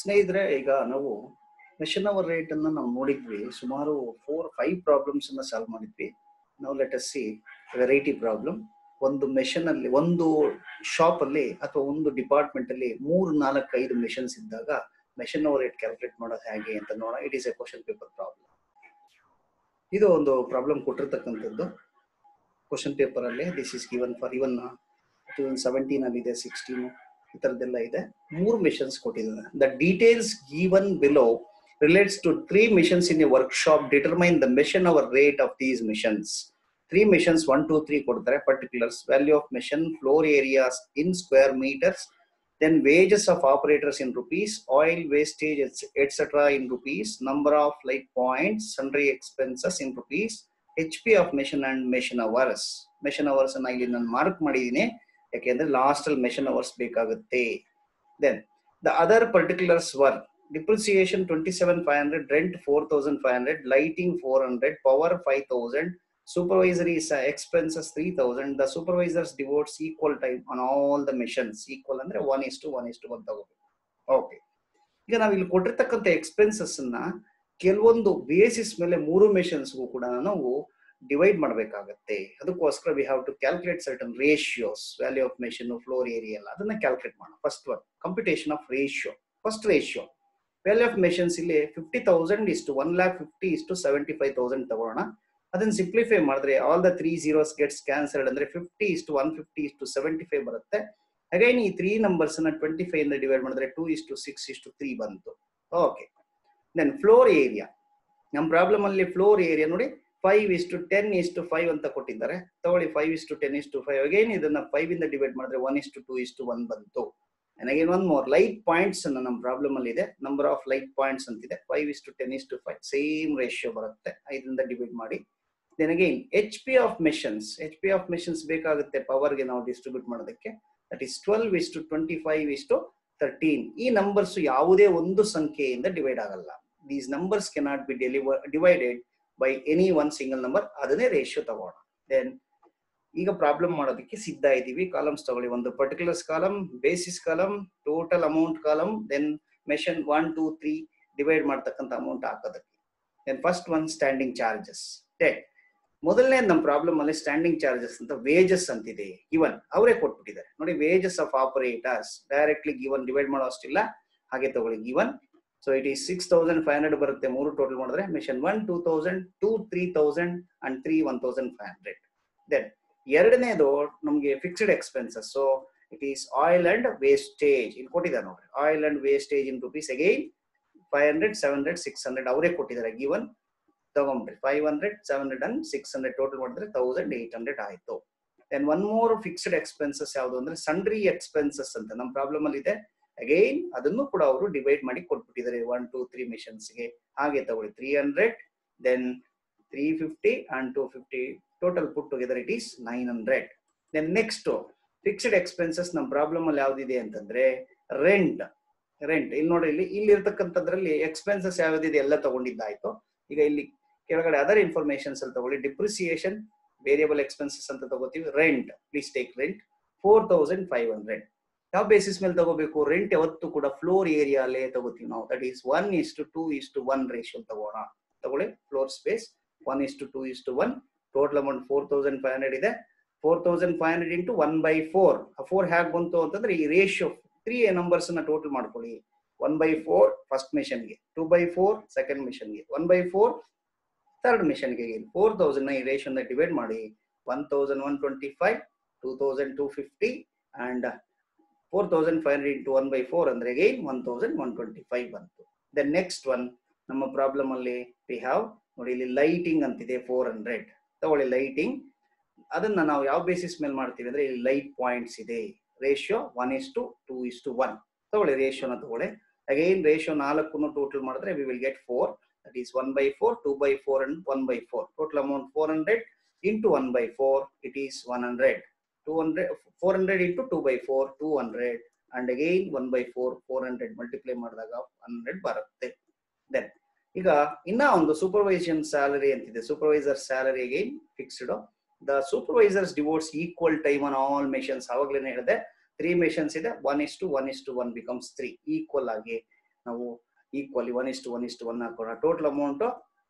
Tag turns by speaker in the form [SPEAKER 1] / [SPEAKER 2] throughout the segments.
[SPEAKER 1] ಸ್ನೇಹಿತರೆ, ಈಗ ನಾವು ಮೆಷಿನ್ ಅವರ್ ರೇಟ್ ಅನ್ನ ನಾವು ನೋಡಿದ್ವಿ. ಸುಮಾರು ಫೋರ್ ಫೈವ್ ಪ್ರಾಬ್ಲಮ್ಸ್ ಅನ್ನ ಸಾಲ್ವ್ ಮಾಡಿದ್ವಿ. ನಾವು let us see variety problem ಒಂದು ಮೆಷಿನ್ ಅಲ್ಲಿ, ಒಂದು ಶಾಪ್ ಅಲ್ಲಿ ಅಥವಾ ಒಂದು ಡಿಪಾರ್ಟ್ಮೆಂಟ್ ಅಲ್ಲಿ ಮೂರು, ನಾಲ್ಕು, ಐದು ಮೆಷಿನ್ಸ್ ಇದ್ದಾಗ ಮೆಷಿನ್ ಅವರ್ ರೇಟ್ ಕ್ಯಾಲ್ಕುಲೇಟ್ ಮಾಡೋದು ಹೇಗೆ ಅಂತ ನೋಡೋಣ. It is a question paper problem ಇದು ಒಂದು ಪ್ರಾಬ್ಲಮ್ ಕೊಟ್ಟಿರ್ತಕ್ಕಂಥದ್ದು. ಕ್ವಶನ್ ಪೇಪರ್ ಅಲ್ಲಿ this is given for even two seventeen ಅಲ್ಲಿ ಇದೆ ಸಿಕ್ಸ್ಟೀನ್ ಈ ತರದೆಲ್ಲ ಇದೆ. ಮೂರು ಮಿಷನ್ಸ್ ಕೊಟ್ಟಿದ್ದಾರೆ. The details given below relates to three machines in a workshop determine the machine hour rate of these machines three machines one two three ಕೊಡ್ತಾರೆ. Particulars value of machine floor areas in square metres then wages of operators in in oil wastage wastage, in in number of of light points, expenses in in rupees, HP of machine and machine hours. Machine hours ಅನ್ನ ಇಲ್ಲಿ ನಾನು mark ಮಾಡಿದ್ದೀನಿ. ಯಾಕೆಂದ್ರೆ last ಅಲ್ಲಿ machine hours ಬೇಕಾಗುತ್ತೆ. Then the other particulars were depreciation twenty seven five hundred rent four thousand five hundred lighting four hundred power five thousand supervisory expenses 3000 the supervisors devotes equal time on all the missions. Equal ಅಂದ್ರೆ one is to one is to one ತಗೋಬೇಕು. Okay ಈಗ ನಾವು ಇಲ್ಲಿ ಕೊಟ್ಟಿರ್ತಕ್ಕಂಥ expenses ಅನ್ನ ಕೆಲವೊಂದು basis ಮೇಲೆ ಮೂರು ಮಿಷನ್ಸ್ಗೂ ಕೂಡ ನಾವು ಡಿವೈಡ್ ಮಾಡಬೇಕಾಗತ್ತೆ. ಅದಕ್ಕೋಸ್ಕರ we have to calculate certain ratios value of machine floor area ಎಲ್ಲ ಅದನ್ನ ಕ್ಯಾಲ್ಕುಲೇಟ್ ಮಾಡೋಣ. First one computation of ratio first ratio value of machines ಇಲ್ಲಿ ಫಿಫ್ಟಿ ತೌಸಂಡ್ ಇಷ್ಟು ಒನ್ ಲ್ಯಾಕ್ ಫಿಫ್ಟಿ ಇಷ್ಟು ಸೆವೆಂಟಿ ಫೈವ್ ತೌಸಂಡ್ ತಗೋಣ ಅದನ್ನ ಸಿಂಪ್ಲಿಫೈ ಮಾಡಿದ್ರೆ all the three zeros gets cancelled ಅಂದ್ರೆ ಫಿಫ್ಟಿ ಇಷ್ಟು ಒನ್ ಫಿಫ್ಟಿ ಇಷ್ಟು ಸೆವೆಂಟಿ ಫೈವ್ ಬರುತ್ತೆ. ಅಗೈನ್ ಈ ತ್ರೀ ನಂಬರ್ಸ್ನ ಟ್ವೆಂಟಿ ಫೈವ್ ಇಂದ ಡಿವೈಡ್ ಮಾಡಿದ್ರೆ ಟೂ ಇಷ್ಟು ಸಿಕ್ಸ್ ಇಷ್ಟು ತ್ರೀ ಬಂತು. ಓಕೆ ದೆನ್ ಫ್ಲೋರ್ ಏರಿಯಾ ನಮ್ಮ ಪ್ರಾಬ್ಲಮ್ ಅಲ್ಲಿ ಫ್ಲೋರ್ ಏರಿಯಾ ನೋಡಿ ಫೈವ್ ಇಷ್ಟು ಟೆನ್ ಇಸ್ ಟು ಫೈವ್ ಅಂತ ಕೊಟ್ಟಿದ್ದಾರೆ ತಗೊಳ್ಳಿ five is to ten is to five again ಇದನ್ನ ಫೈವ್ ಇಂದ ಡಿವೈಡ್ ಮಾಡಿದ್ರೆ ಒನ್ ಇಸ್ ಟು ಟೂ ಇಷ್ಟು ಒನ್ ಬಂತು again one more light points ಅನ್ನ ನಮ್ಮ ಪ್ರಾಬ್ಲಮ್ ಅಲ್ಲಿ ಇದೆ ನಂಬರ್ ಆಫ್ ಲೈಟ್ ಪಾಯಿಂಟ್ಸ್ ಅಂತಿದೆ five is to ten is to five same ratio ಬರುತ್ತೆ ಐದರಿಂದ ಡಿವೈಡ್ ಮಾಡಿ then again H P of machines H P of machines ಬೇಕಾಗುತ್ತೆ ಪವರ್ಗೆ ನಾವು ಡಿಸ್ಟ್ರಿಬ್ಯೂಟ್ ಮಾಡೋದಕ್ಕೆ ದಟ್ ಇಸ್ ಟ್ವೆಲ್ವ್ ಇಷ್ಟು twenty five is to thirteen ಈ ನಂಬರ್ಸ್ ಯಾವುದೇ ಒಂದು ಸಂಖ್ಯೆಯಿಂದ ಡಿವೈಡ್ ಆಗಲ್ಲ these numbers cannot be deliver divided by any one single number ಅದನ್ನೇ ರೇಷಿಯೋ ತಗೋಣ. ದೆನ್ ಈಗ ಪ್ರಾಬ್ಲಮ್ ಮಾಡೋದಕ್ಕೆ ಸಿದ್ಧ ಇದ್ದೀವಿ. ಕಾಲಮ್ಸ್ ತಗೊಳ್ಳಿ. ಒಂದು particulars column basis column total amount column then machine one two three divide ಮಾಡ್ತಕ್ಕಂಥ ಅಮೌಂಟ್ ಹಾಕೋದಕ್ಕೆ. Then first one standing charges take ಮೊದಲನೇ ನಮ್ಮ ಪ್ರಾಬ್ಲಮ್ ಅಲ್ಲಿ ಸ್ಟ್ಯಾಂಡಿಂಗ್ ಚಾರ್ಜಸ್ ಅಂತ ವೇಜಸ್ ಅಂತಿದೆ. ಇವನ್ ಅವರೇ ಕೊಟ್ಬಿಟ್ಟಿದ್ದಾರೆ. ನೋಡಿ wages of operators directly given divide ಮಾಡೋ ಅಷ್ಟಿಲ್ಲ. ಹಾಗೆ ತಗೊಳ್ಳಿ. Given so it is six thousand five hundred ಬರುತ್ತೆ ಮೂರು ಟೋಟಲ್ ಮಾಡಿದ್ರೆ machine one two thousand two three thousand and three one thousand five hundred then ಎರಡನೇದು ನಮಗೆ fixed expenses so it is oil and wastage ಇಲ್ಲಿ ಕೊಟ್ಟಿದ್ದಾರೆ ನೋಡ್ರಿ. Oil and wastage in rupees again five hundred seven hundred six hundred ಅವರೇ ಕೊಟ್ಟಿದ್ದಾರೆ. Given ತಗೊಂಡ್ರಿ. Five hundred seven hundred and six hundred total ಮಾಡಿದ್ರೆ thousand eight hundred ಆಯಿತು. Then one more fixed expenses ಯಾವುದು ಅಂದ್ರೆ ಸನ್ರಿ ಎಕ್ಸ್ಪೆನ್ಸಸ್ ಅಂತ. ನಮ್ಮ problem ಅಲ್ಲಿ ಇದೆ. ಅಗೈನ್ ಅದನ್ನು ಕೂಡ ಅವರು ಡಿವೈಡ್ ಮಾಡಿ ಕೊಟ್ಬಿಟ್ಟಿದ್ದಾರೆ. ಒನ್ ಟೂ ತ್ರೀ ಮಿಷನ್ಸ್ಗೆ ಹಾಗೆ ತಗೊಳ್ಳಿ. Three hundred then three fifty and two fifty total put together it is nine hundred then next fixed expenses ನಮ್ಮ ಪ್ರಾಬ್ಲಮ್ ಅಲ್ಲಿ ಯಾವ್ದಿದೆ ಅಂತಂದ್ರೆ ರೆಂಟ್ ರೆಂಟ್ ಇಲ್ಲಿ ನೋಡಿ, ಇಲ್ಲಿ ಇಲ್ಲಿ ಇರ್ತಕ್ಕಂಥದ್ರಲ್ಲಿ ಎಕ್ಸ್ಪೆನ್ಸಸ್ ಯಾವ್ದಿದೆ ಎಲ್ಲ ತಗೊಂಡಿದ್ದಾಯ್ತು. ಈಗ ಇಲ್ಲಿ ಕೆಳಗಡೆ ಅದರ್ ಇನ್ಫಾರ್ಮೇಶನ್ಸ್ ಅಲ್ಲಿ ತಗೊಳ್ಳಿ. ಡಿಪ್ರಿಸಿಯೇಷನ್ ವೇರಿಯಬಲ್ ಎಕ್ಸ್ಪೆನ್ಸಸ್ ಅಂತ ತಗೋತೀವಿ. Rent please take rent four thousand five hundred ಯಾವ ಬೇಸಿಸ್ ಮೇಲೆ ತಗೋಬೇಕು? ರೆಂಟ್ ಯಾವತ್ತು ಕೂಡ ಫ್ಲೋರ್ ಏರಿಯಾ ಅಲ್ಲೇ ತಗೋತೀವಿ ನಾವು. That is one is to two is to one ratio ತಗೋಣ. ತಗೊಳ್ಳಿ. Floor space one is to two is to one total amount four thousand five hundred ಇದೆ. Four thousand five hundred into one by four four hack ಬಂತು ಅಂತಂದ್ರೆ ಈ ratio three ನಂಬರ್ಸ್ನ total ಮಾಡ್ಕೊಳ್ಳಿ. One by four first ಮಿಷನ್ಗೆ two by four second ಮಿಷನ್ಗೆ one by four third ಮಿಷನ್ಗೆ four thousand ಈ ರೇಷಿಯೋನ ಡಿವೈಡ್ ಮಾಡಿ. One thousand one twenty five two thousand two fifty and four thousand five hundred into one by four ಅಂದ್ರೆ again one thousand one twenty five ಬಂತು. Then next one ನಮ್ಮ problem ಅಲ್ಲಿ we have ನೋಡಿ ಇಲ್ಲಿ lighting ಅಂತಿದೆ four hundred ತಗೊಳ್ಳಿ lighting ಅದನ್ನ ನಾವು ಯಾವ ಬೇಸಿಸ್ ಮೇಲೆ ಮಾಡ್ತೀವಿ ಅಂದ್ರೆ ಇಲ್ಲಿ ಲೈಟ್ ಪಾಯಿಂಟ್ಸ್ ಇದೆ. Ratio one is to two is to one ತಗೊಳ್ಳಿ ರೇಷಿಯೋನ ತಗೊಳ್ಳಿ. ಅಗೈನ್ ರೇಷಿಯೋ ನಾಲ್ಕು ಟೋಟಲ್ ಮಾಡಿದ್ರೆ we will get four that is one by four two by four and one by four total amount four hundred into one by four it is one hundred two hundred four hundred into two by four two hundred and again one by four four hundred multiply ಮಾಡಿದಾಗ hundred ಬರುತ್ತೆ. Then ಈಗ ಇನ್ನ ಒಂದು supervision salary ಅಂತಿದೆ. Supervisor salary again fixed the supervisors devotes equal time on all machines ಆವಾಗ್ಲೇನೆ ಹೇಳಿದೆ three machines ಇದೆ. One is to one is to one becomes three equal ಆಗಿ ನಾವು ಈಕ್ವಲಿ ಒನ್ ಇಸ್ ಇಷ್ಟು ಒನ್ ಇಸ್ ಟು ಒನ್ ಹಾಕೋಣ. Total amount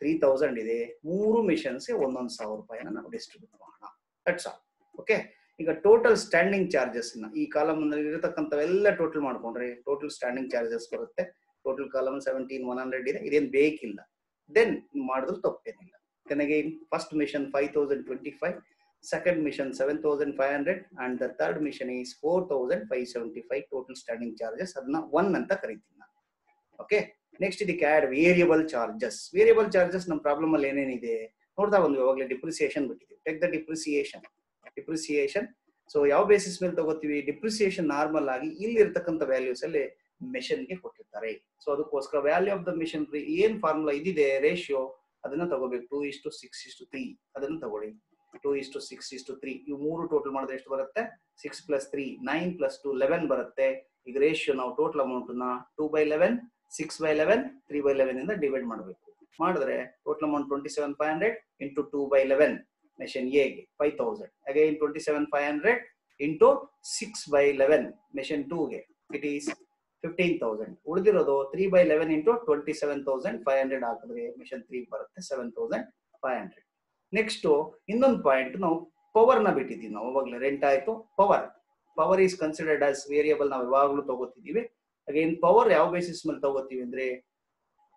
[SPEAKER 1] three thousand ಇದೆ. ಮೂರು ಮಿಷನ್ಸ್ಗೆ ಒಂದೊಂದು ಸಾವಿರ ರೂಪಾಯಿನ ನಾವು ಡಿಸ್ಟ್ರಿಬ್ಯೂಟ್ ಮಾಡೋಣ. ದಟ್ಸ್ ಆಲ್ ಓಕೆ ಈಗ ಟೋಟಲ್ ಸ್ಟ್ಯಾಂಡಿಂಗ್ ಚಾರ್ಜಸ್ ಈ ಕಾಲಮ್ ಇರತಕ್ಕಂಥವೆಲ್ಲ ಟೋಟಲ್ ಮಾಡ್ಕೊಂಡ್ರೆ ಟೋಟಲ್ ಸ್ಟ್ಯಾಂಡಿಂಗ್ ಚಾರ್ಜಸ್ ಬರುತ್ತೆ. Total column seventeen one hundred ಇದೆ. ಇದೇನು ಬೇಕಿಲ್ಲ. ದೆನ್ ಮಾಡಿದ್ರು ತಪ್ಪೇನಿಲ್ಲ. ನನಗೆ first machine five thousand twenty five second machine seven thousand five hundred and the third machine is four thousand five seventy five total standing charges ಅದನ್ನ one ಅಂತ ಕರಿತೀನಿ ನಾನು. ಓಕೆ ನೆಕ್ಸ್ಟ್ ಇದಕ್ಕೆ add variable charges variable charges ನಮ್ಮ problem ಅಲ್ಲಿ ಏನೇನಿದೆ? ನೋಡ್ತಾ ಬಂದ್ವಿ ಯಾವಾಗಲೇ depreciation ಬಿಟ್ಟಿದ್ದೀವಿ. Take the depreciation depreciation so ಯಾವ ಬೇಸಿಸ್ ಮೇಲೆ ತಗೋತೀವಿ? ಡಿಪ್ರಿಸಿಯೇಷನ್ ನಾರ್ಮಲ್ ಆಗಿ ಇಲ್ಲಿ ಇರ್ತಕ್ಕಂಥ ವ್ಯಾಲ್ಯೂಸ್ ಅಲ್ಲಿ ಮೆಷಿನ್ಗೆ ಕೊಟ್ಟಿರ್ತಾರೆ. ಸೊ ಅದಕ್ಕೋಸ್ಕರ ವ್ಯಾಲ್ಯೂ ಆಫ್ ದ ಮಿಷನ್ ಏನ್ ಫಾರ್ಮುಲಾ ಇದಿದೆ ರೇಷಿಯೋ ಅದನ್ನ ತಗೋಬೇಕು. ಟೂ ಇಷ್ಟು ಸಿಕ್ಸ್ ಇಷ್ಟು ತ್ರೀ ಅದನ್ನ ತಗೊಳ್ಳಿ. ಟೂ ಇಷ್ಟು ಸಿಕ್ಸ್ ಇಷ್ಟು ತ್ರೀ ಇವು ಮೂರು ಟೋಟಲ್ ಮಾಡಿದ್ರೆ ಎಷ್ಟು ಬರುತ್ತೆ? Six plus three nine plus two eleven ಬರುತ್ತೆ. ಈಗ ರೇಷಿಯೋ ನಾವು ಟೋಟಲ್ ಅಮೌಂಟ್ನ two by eleven six by eleven three by eleven ಇಂದ ಡಿವೈಡ್ ಮಾಡಬೇಕು. ಮಾಡಿದ್ರೆ total amount twenty seven five hundred into two by eleven again twenty seven five hundred into six by eleven machine ಟೂಗೆ it is fifteen thousand ಉಳಿದಿರೋದು three by eleven into twenty seven thousand five hundred ಹಾಕಿದ್ರೆ machine three ಬರುತ್ತೆ seven thousand five hundred next ಇನ್ನೊಂದು point ನಾವು ಪವರ್ನ ಬಿಟ್ಟಿದ್ದೀವಿ ನಾವು. ಅವಾಗಲೇ rent ಆಯ್ತು power power is considered as variable ನಾವು ಯಾವಾಗಲೂ ತಗೋತಿದ್ದೀವಿ. ಅಗೇನ್ ಪವರ್ ಯಾವ ಬೇಸಿಸ್ ಮೇಲೆ ತಗೋತೀವಿ ಅಂದ್ರೆ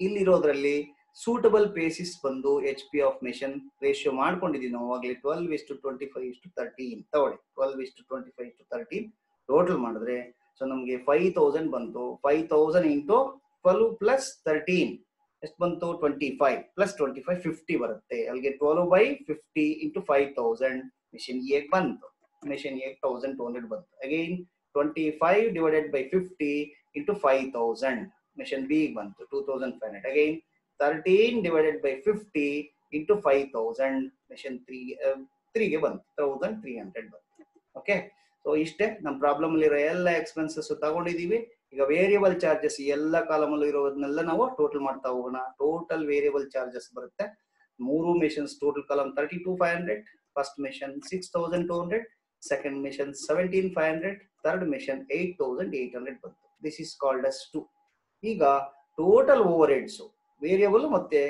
[SPEAKER 1] ಇಲ್ಲಿರೋದ್ರಲ್ಲಿ ಸೂಟಬಲ್ ಬೇಸಿಸ್ ಬಂದು H P of machine ratio ಮಾಡ್ಕೊಂಡಿದ್ದೀವಿ ನಾವು ಆಗಲಿ ಟ್ವೆಲ್ವ್ ಇಷ್ಟು ಟ್ವೆಂಟಿ ಫೈವ್ ಇಷ್ಟು ತರ್ಟೀನ್ ತಗೊಳ್ಳಿ. ಟ್ವೆಲ್ವ್ ಇಷ್ಟು twenty five to thirteen total ಮಾಡಿದ್ರೆ ಸೊ ನಮಗೆ ಫೈವ್ ತೌಸಂಡ್ ಬಂತು. Five thousand into twelve plus thirteen ಎಷ್ಟು ಬಂತು? Twenty five plus twenty five fifty ಬರುತ್ತೆ. ಅಲ್ಲಿಗೆ twelve by fifty into five thousand machine A ಬಂತು. Machine A thousand two hundred ಬಂತು. Again twenty five divided by fifty into five thousand machine B ಬಂತು. Two thousand five hundred again thirteen divided by fifty into five thousand machine three ತ್ರೀಗೆ ಬಂತು. Thousand three hundred ಬಂತು. Okay so ಇಷ್ಟೇ. ನಮ್ಮ problem ಅಲ್ಲಿರೋ ಎಲ್ಲ expenses ತಗೊಂಡಿದೀವಿ. ಈಗ variable charges ಎಲ್ಲ column ಅಲ್ಲಿ ಇರೋದನ್ನೆಲ್ಲ ನಾವು ಟೋಟಲ್ ಮಾಡ್ತಾ ಹೋಗೋಣ. ಟೋಟಲ್ ವೇರಿಯಬಲ್ ಚಾರ್ಜಸ್ ಬರುತ್ತೆ. ಮೂರು machines total column thirty two five hundred first machine six thousand two hundred second machine seventeen five hundred third machine eight thousand eight hundred ಬಂತು. This is called as to ಈಗ total overheads variable ಮತ್ತೆ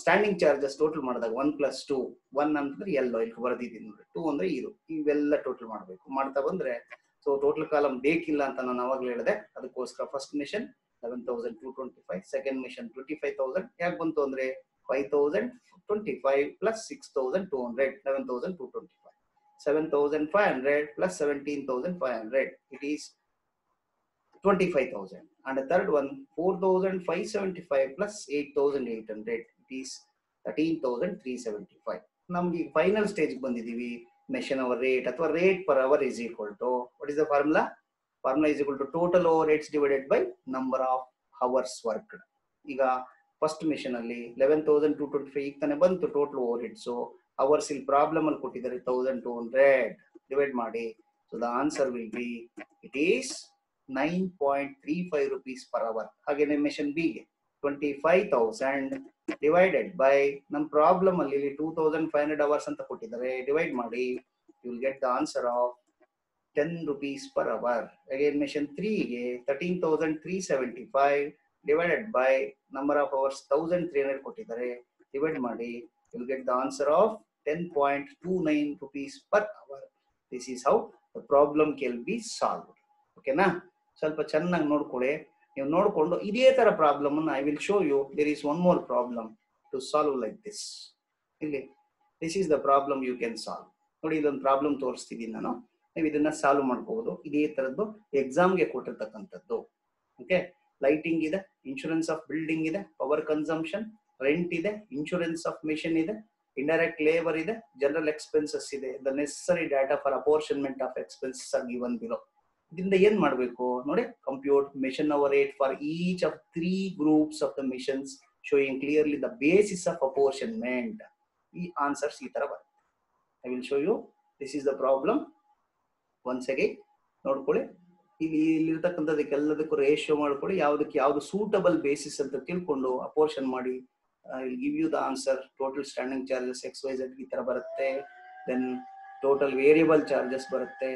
[SPEAKER 1] standing charges total ಮಾಡಿದಾಗ one plus two one ಅಂತಂದ್ರೆ ಎಲ್ಲೋ ಇಲ್ಲಿ ಬರ್ದಿದ್ದೀನಿ ನೋಡಿ two ಅಂದ್ರೆ ಇದು. ಇವೆಲ್ಲ ಟೋಟಲ್ ಮಾಡಬೇಕು. ಮಾಡ್ತಾ ಬಂದ್ರೆ ಸೊ ಟೋಟಲ್ ಕಾಲಮ್ ಬೇಕಿಲ್ಲ ಅಂತ ನಾನು ಅವಾಗಲೇ ಹೇಳಿದೆ. ಅದಕ್ಕೋಸ್ಕರ first machine eleven thousand two twenty five second machine twenty five thousand ಯಾಕೆ ಬಂತು ಅಂದ್ರೆ five thousand twenty five plus six thousand two hundred eleven thousand two twenty five seven thousand five hundred plus seventeen thousand five hundred it is 25,000 and the third one 4,575 plus 8,800 it is 13,375 ನಮ್ಗೆ final stage ಬಂದಿದ್ದೀವಿ machine hour rate ಅಥವಾ rate per hour is equal to what is the formula formula is equal to total over rates divided by number of hours work ಈಗ first machine ಅಲ್ಲಿ eleven thousand two twenty five ಈಗ ತಾನೇ ಬಂತು total over rates hours ಇಲ್ಲಿ problem ಅಲ್ಲಿ ಕೊಟ್ಟಿದ್ದಾರೆ thousand two hundred divide ಮಾಡಿ. So the answer will be it is nine point three five rupees per hour ಹಾಗೇನೆ ಮಿಷನ್ ಬಿಗೆ twenty five thousand divided by ನಮ್ಮ ಪ್ರಾಬ್ಲಮ್ ಅಲ್ಲಿ two thousand five hundred hours ಅಂತ ಕೊಟ್ಟಿದ್ದಾರೆ. Divide ಮಾಡಿ you will get the answer of ten rupees per hour again machine ತ್ರೀಗೆ thirteen thousand three seventy five divided by number of hours thousand three hundred ಕೊಟ್ಟಿದ್ದಾರೆ. Divide ಮಾಡಿ you will get the answer of ಸ್ವಲ್ಪ ಚೆನ್ನಾಗಿ ನೋಡ್ಕೊಳ್ಳಿ. ನೀವು ನೋಡ್ಕೊಂಡು ಇದೇ ತರ problem I will show you there is one more problem to solve like this ಇಲ್ಲಿ this is the problem you can solve ನೋಡಿ, ಇದೊಂದು ಪ್ರಾಬ್ಲಮ್ ತೋರಿಸ್ತಿದ್ದೀನಿ ನಾನು. ನೀವು ಇದನ್ನ ಸಾಲ್ವ್ ಮಾಡ್ಕೋಬಹುದು ಇದೇ ತರದ್ದು ಎಕ್ಸಾಮ್ಗೆ ಕೊಟ್ಟಿರ್ತಕ್ಕಂಥದ್ದು. ಓಕೆ ಲೈಟಿಂಗ್ ಇದೆ ಇನ್ಶೂರೆನ್ಸ್ ಆಫ್ ಬಿಲ್ಡಿಂಗ್ ಇದೆ ಪವರ್ ಕನ್ಸಂಪ್ಷನ್ ರೆಂಟ್ ಇದೆ ಇನ್ಶೂರೆನ್ಸ್ ಆಫ್ ಮಿಷನ್ ಇದೆ ಇಂಡೈರೆಕ್ಟ್ ಲೇಬರ್ ಇದೆ ಜನರಲ್ ಎಕ್ಸ್ಪೆನ್ಸಸ್ ಇದೆ. The necessary data for apportionment of expenses are given ಇದರಿಂದ ಏನ್ ಮಾಡಬೇಕು? ನೋಡಿ compute machine hour rate for each of three groups of the machines showing clearly the basis of apportionment ಈ answers ಈ ತರ ಬರುತ್ತೆ. I will show you this is the problem once again ನೋಡ್ಕೊಳ್ಳಿ. ಇಲ್ಲಿ, ಇಲ್ಲಿರ್ತಕ್ಕಂಥದಕ್ಕೆಲ್ಲದಕ್ಕೂ ರೇಷಿಯೋ ಮಾಡ್ಕೊಳ್ಳಿ. ಯಾವ್ದಕ್ಕೆ, ಯಾವ್ದು ಸೂಟಬಲ್ ಬೇಸಿಸ್ ಅಂತ ತಿಳ್ಕೊಂಡು ಅಪೋರ್ಷನ್ ಮಾಡಿ give you the answer total standing charges X wise ಈ ತರ ಬರುತ್ತೆ. ದೆನ್ ಟೋಟಲ್ ವೇರಿಯಬಲ್ ಚಾರ್ಜಸ್ ಬರುತ್ತೆ.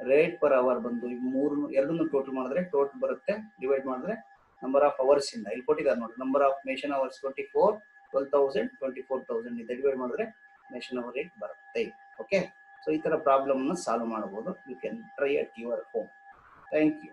[SPEAKER 1] ರೇಟ್ ಪರ್ ಅವರ್ ಬಂದು ಮೂರು, ಎರಡನ್ನು ಟೋಟಲ್ ಮಾಡಿದ್ರೆ ಟೋಟಲ್ ಬರುತ್ತೆ ಡಿವೈಡ್ ಮಾಡಿದ್ರೆ ನಂಬರ್ ಆಫ್ ಅವರ್ಸ್ ಇಂದ, ಇಲ್ಲಿ ಕೊಟ್ಟಿದ್ದಾರೆ ನೋಡಿ number of machine hours twenty four twelve thousand twenty four thousand ಇಂದ. ಡಿವೈಡ್ ಮಾಡಿದ್ರೆ ಮೇಷನ್ ಅವರ್ ರೇಟ್ ಬರುತ್ತೆ. ಓಕೆ ಸೊ ಈ ಪ್ರಾಬ್ಲಮ್ ಸಾಲ್ವ್ ಮಾಡಬಹುದು you can try at your home thank you